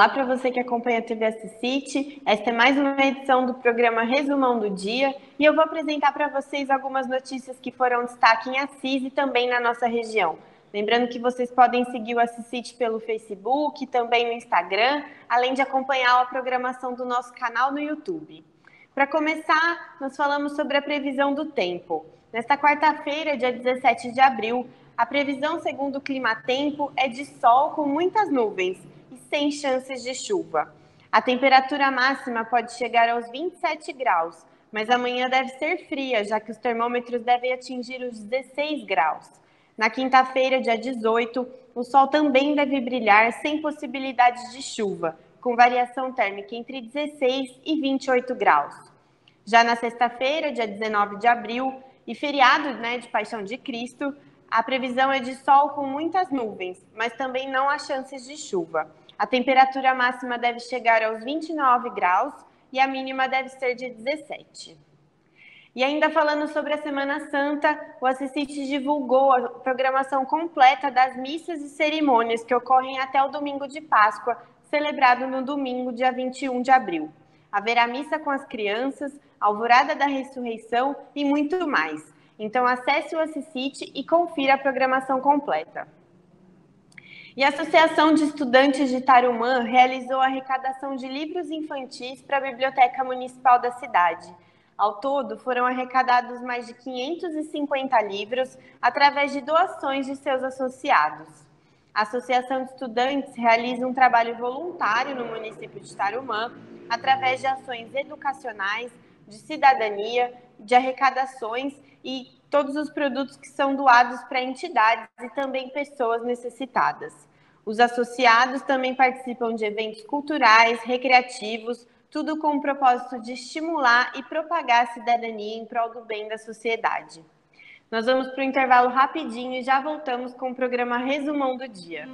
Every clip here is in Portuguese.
Olá para você que acompanha a TV Assisite. Esta é mais uma edição do programa Resumão do Dia e eu vou apresentar para vocês algumas notícias que foram destaque em Assis e também na nossa região. Lembrando que vocês podem seguir o Assisite pelo Facebook, também no Instagram, além de acompanhar a programação do nosso canal no YouTube. Para começar, nós falamos sobre a previsão do tempo. Nesta quarta-feira, dia 17 de abril, a previsão segundo o Clima Tempo é de sol com muitas nuvens sem chances de chuva. A temperatura máxima pode chegar aos 27 graus, mas amanhã deve ser fria, já que os termômetros devem atingir os 16 graus. Na quinta-feira, dia 18, o sol também deve brilhar sem possibilidade de chuva, com variação térmica entre 16 e 28 graus. Já na sexta-feira, dia 19 de abril, e feriado né, de Paixão de Cristo, a previsão é de sol com muitas nuvens, mas também não há chances de chuva. A temperatura máxima deve chegar aos 29 graus e a mínima deve ser de 17. E ainda falando sobre a Semana Santa, o Assistite divulgou a programação completa das missas e cerimônias que ocorrem até o domingo de Páscoa, celebrado no domingo, dia 21 de abril. Haverá missa com as crianças, alvorada da ressurreição e muito mais. Então acesse o Assistite e confira a programação completa. E a Associação de Estudantes de Tarumã realizou a arrecadação de livros infantis para a Biblioteca Municipal da cidade. Ao todo, foram arrecadados mais de 550 livros através de doações de seus associados. A Associação de Estudantes realiza um trabalho voluntário no município de Tarumã através de ações educacionais, de cidadania, de arrecadações e todos os produtos que são doados para entidades e também pessoas necessitadas. Os associados também participam de eventos culturais, recreativos, tudo com o propósito de estimular e propagar a cidadania em prol do bem da sociedade. Nós vamos para o intervalo rapidinho e já voltamos com o programa Resumão do Dia.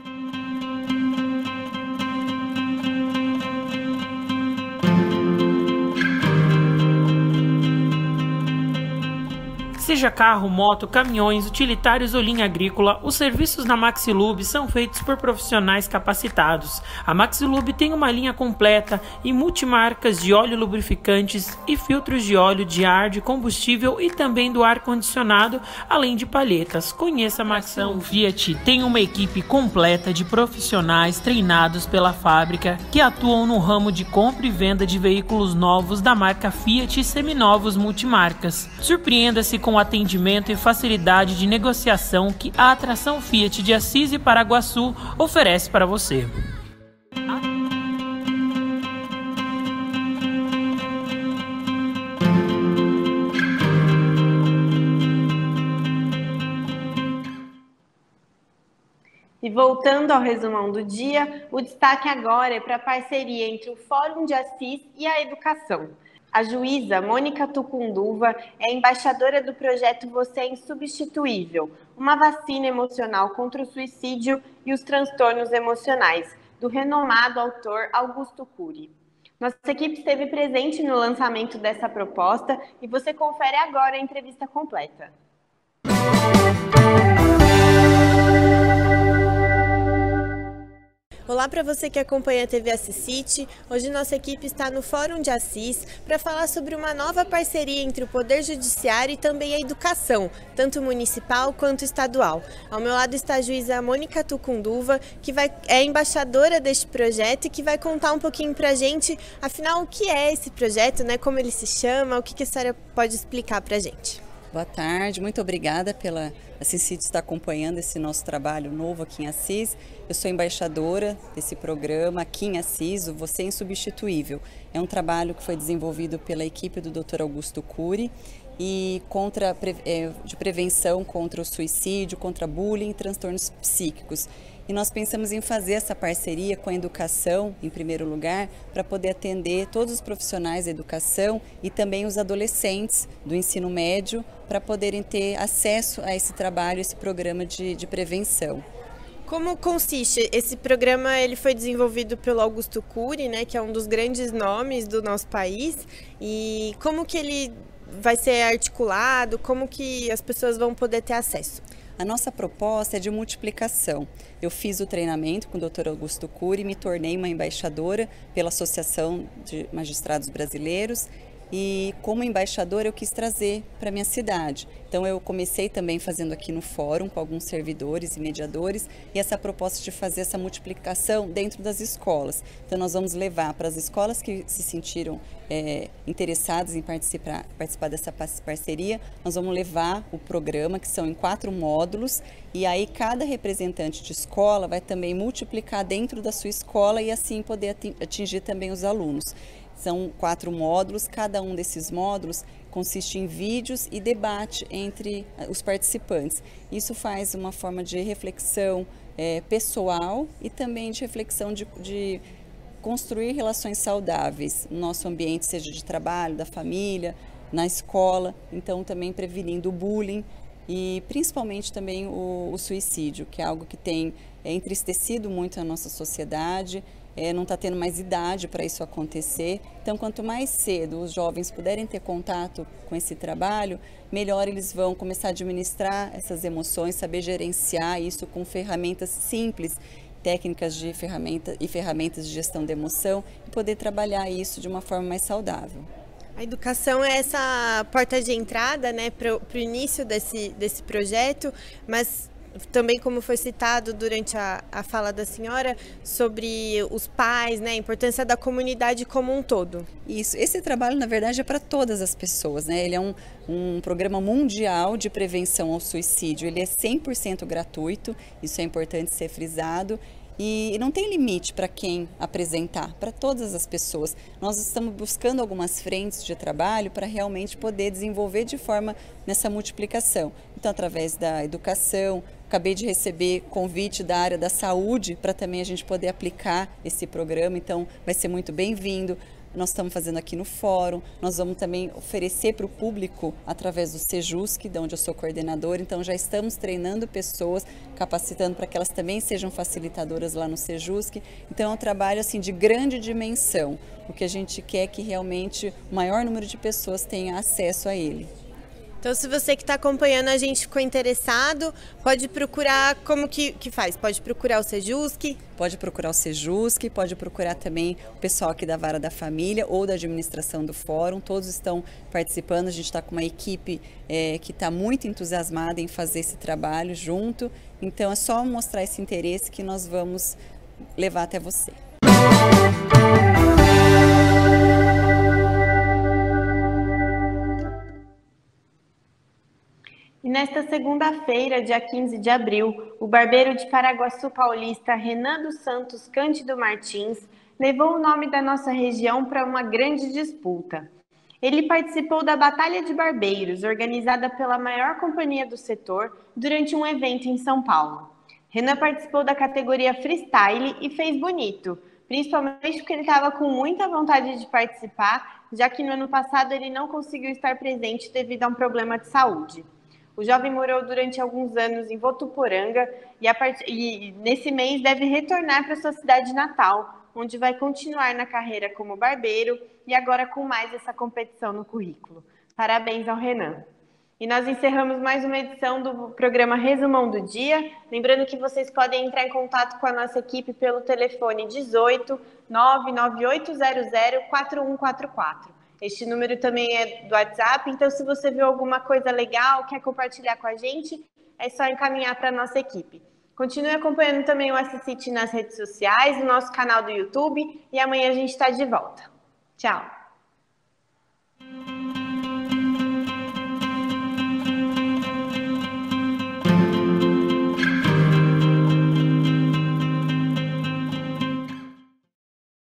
Seja carro, moto, caminhões, utilitários ou linha agrícola, os serviços na Maxilub são feitos por profissionais capacitados. A Maxilub tem uma linha completa e multimarcas de óleo lubrificantes e filtros de óleo de ar de combustível e também do ar condicionado, além de palhetas. Conheça a Maxão Fiat tem uma equipe completa de profissionais treinados pela fábrica que atuam no ramo de compra e venda de veículos novos da marca Fiat e seminovos multimarcas. Surpreenda-se com atendimento e facilidade de negociação que a atração Fiat de Assis e Paraguaçu oferece para você. E voltando ao resumão do dia, o destaque agora é para a parceria entre o Fórum de Assis e a educação. A juíza Mônica Tucunduva é embaixadora do projeto Você é Insubstituível, uma vacina emocional contra o suicídio e os transtornos emocionais, do renomado autor Augusto Cury. Nossa equipe esteve presente no lançamento dessa proposta e você confere agora a entrevista completa. Olá para você que acompanha a TV Assisite. Hoje nossa equipe está no Fórum de Assis para falar sobre uma nova parceria entre o Poder Judiciário e também a educação, tanto municipal quanto estadual. Ao meu lado está a juíza Mônica Tucunduva, que vai, é embaixadora deste projeto e que vai contar um pouquinho para a gente, afinal, o que é esse projeto, né? como ele se chama, o que, que a senhora pode explicar para a gente. Boa tarde, muito obrigada pela Assisite estar acompanhando esse nosso trabalho novo aqui em Assis. Eu sou embaixadora desse programa aqui em Assis, o Você é Insubstituível. É um trabalho que foi desenvolvido pela equipe do Dr. Augusto Cury e contra, é, de prevenção contra o suicídio, contra bullying e transtornos psíquicos. E nós pensamos em fazer essa parceria com a educação, em primeiro lugar, para poder atender todos os profissionais da educação e também os adolescentes do ensino médio, para poderem ter acesso a esse trabalho, esse programa de, de prevenção. Como consiste? Esse programa ele foi desenvolvido pelo Augusto Cury, né, que é um dos grandes nomes do nosso país. E como que ele vai ser articulado? Como que as pessoas vão poder ter acesso? A nossa proposta é de multiplicação. Eu fiz o treinamento com o Dr. Augusto Cury me tornei uma embaixadora pela Associação de Magistrados Brasileiros e como embaixadora eu quis trazer para minha cidade. Então eu comecei também fazendo aqui no fórum com alguns servidores e mediadores e essa proposta de fazer essa multiplicação dentro das escolas. Então nós vamos levar para as escolas que se sentiram é, interessadas em participar, participar dessa parceria, nós vamos levar o programa que são em quatro módulos e aí cada representante de escola vai também multiplicar dentro da sua escola e assim poder atingir também os alunos. São quatro módulos, cada um desses módulos consiste em vídeos e debate entre eh, os participantes. Isso faz uma forma de reflexão é, pessoal e também de reflexão de, de construir relações saudáveis no nosso ambiente, seja de trabalho, da família, na escola, então também prevenindo o bullying e principalmente também o, o suicídio, que é algo que tem é, entristecido muito a nossa sociedade é, não está tendo mais idade para isso acontecer. Então, quanto mais cedo os jovens puderem ter contato com esse trabalho, melhor eles vão começar a administrar essas emoções, saber gerenciar isso com ferramentas simples, técnicas de ferramenta e ferramentas de gestão de emoção e poder trabalhar isso de uma forma mais saudável. A educação é essa porta de entrada né, para o início desse, desse projeto, mas também como foi citado durante a, a fala da senhora sobre os pais, né, a importância da comunidade como um todo. Isso, esse trabalho na verdade é para todas as pessoas, né? Ele é um, um programa mundial de prevenção ao suicídio. Ele é 100% gratuito, isso é importante ser frisado. E não tem limite para quem apresentar, para todas as pessoas. Nós estamos buscando algumas frentes de trabalho para realmente poder desenvolver de forma nessa multiplicação. Então, através da educação, acabei de receber convite da área da saúde para também a gente poder aplicar esse programa, então vai ser muito bem-vindo nós estamos fazendo aqui no fórum. Nós vamos também oferecer para o público através do Sejusc, de onde eu sou coordenadora. Então já estamos treinando pessoas, capacitando para que elas também sejam facilitadoras lá no Sejusc. Então é um trabalho assim de grande dimensão. O que a gente quer é que realmente o maior número de pessoas tenha acesso a ele. Então, se você que está acompanhando a gente ficou interessado, pode procurar como que, que faz? Pode procurar o Sejusc? Pode procurar o Sejusc, pode procurar também o pessoal aqui da Vara da Família ou da administração do Fórum. Todos estão participando. A gente está com uma equipe é, que está muito entusiasmada em fazer esse trabalho junto. Então, é só mostrar esse interesse que nós vamos levar até você. Música nesta segunda-feira, dia 15 de abril, o barbeiro de Paraguaçu Paulista, Renan dos Santos Cândido Martins, levou o nome da nossa região para uma grande disputa. Ele participou da Batalha de Barbeiros, organizada pela maior companhia do setor, durante um evento em São Paulo. Renan participou da categoria freestyle e fez bonito, principalmente porque ele estava com muita vontade de participar, já que no ano passado ele não conseguiu estar presente devido a um problema de saúde. O jovem morou durante alguns anos em Votuporanga e, part... e nesse mês deve retornar para sua cidade natal, onde vai continuar na carreira como barbeiro e agora com mais essa competição no currículo. Parabéns ao Renan. E nós encerramos mais uma edição do programa Resumão do Dia. Lembrando que vocês podem entrar em contato com a nossa equipe pelo telefone 18 99800 4144. Este número também é do WhatsApp, então se você viu alguma coisa legal, quer compartilhar com a gente, é só encaminhar para a nossa equipe. Continue acompanhando também o Assisite nas redes sociais, no nosso canal do YouTube e amanhã a gente está de volta. Tchau!